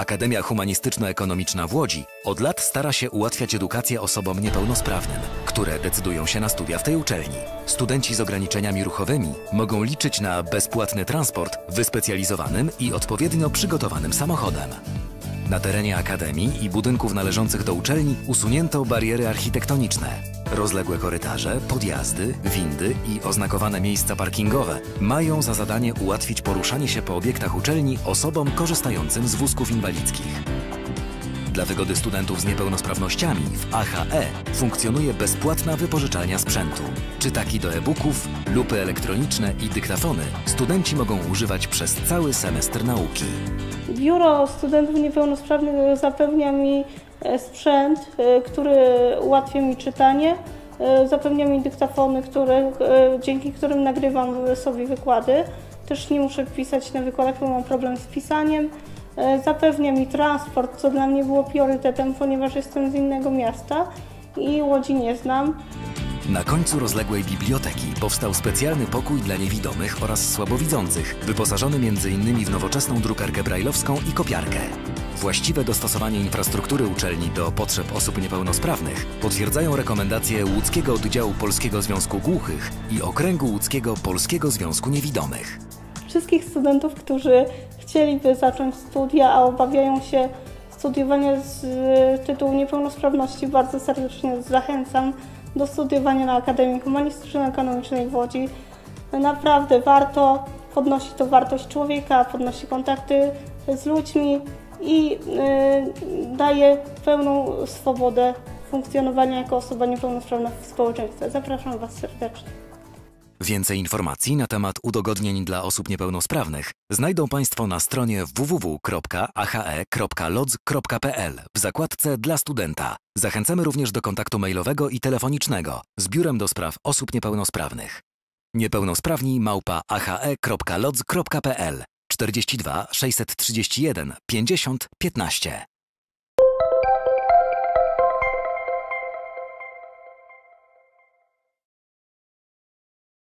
Akademia Humanistyczno-Ekonomiczna w Łodzi od lat stara się ułatwiać edukację osobom niepełnosprawnym, które decydują się na studia w tej uczelni. Studenci z ograniczeniami ruchowymi mogą liczyć na bezpłatny transport wyspecjalizowanym i odpowiednio przygotowanym samochodem. Na terenie Akademii i budynków należących do uczelni usunięto bariery architektoniczne. Rozległe korytarze, podjazdy, windy i oznakowane miejsca parkingowe mają za zadanie ułatwić poruszanie się po obiektach uczelni osobom korzystającym z wózków inwalidzkich. Dla wygody studentów z niepełnosprawnościami w AHE funkcjonuje bezpłatna wypożyczalnia sprzętu. Czytaki do e-booków, lupy elektroniczne i dyktafony studenci mogą używać przez cały semestr nauki. Biuro Studentów Niepełnosprawnych zapewnia mi sprzęt, e, który ułatwia mi czytanie, e, zapewnia mi dyktafony, które, dzięki którym nagrywam sobie wykłady. Też nie muszę pisać na wykładach, bo mam problem z pisaniem. Zapewnia mi transport, co dla mnie było priorytetem, ponieważ jestem z innego miasta i Łodzi nie znam. Na końcu rozległej biblioteki powstał specjalny pokój dla niewidomych oraz słabowidzących, wyposażony m.in. w nowoczesną drukarkę brajlowską i kopiarkę. Właściwe dostosowanie infrastruktury uczelni do potrzeb osób niepełnosprawnych potwierdzają rekomendacje Łódzkiego Oddziału Polskiego Związku Głuchych i Okręgu Łódzkiego Polskiego Związku Niewidomych. Wszystkich studentów, którzy chcieliby zacząć studia, a obawiają się studiowania z tytułu niepełnosprawności, bardzo serdecznie zachęcam do studiowania na Akademii Humanistyczno-Ekonomicznej w Łodzi. Naprawdę warto, podnosi to wartość człowieka, podnosi kontakty z ludźmi i yy, daje pełną swobodę funkcjonowania jako osoba niepełnosprawna w społeczeństwie. Zapraszam Was serdecznie. Więcej informacji na temat udogodnień dla osób niepełnosprawnych znajdą Państwo na stronie www.ahe.lodz.pl w zakładce dla studenta. Zachęcamy również do kontaktu mailowego i telefonicznego z Biurem do Spraw Osób Niepełnosprawnych. Niepełnosprawni małpa ahe.lodz.pl 42 631 50 15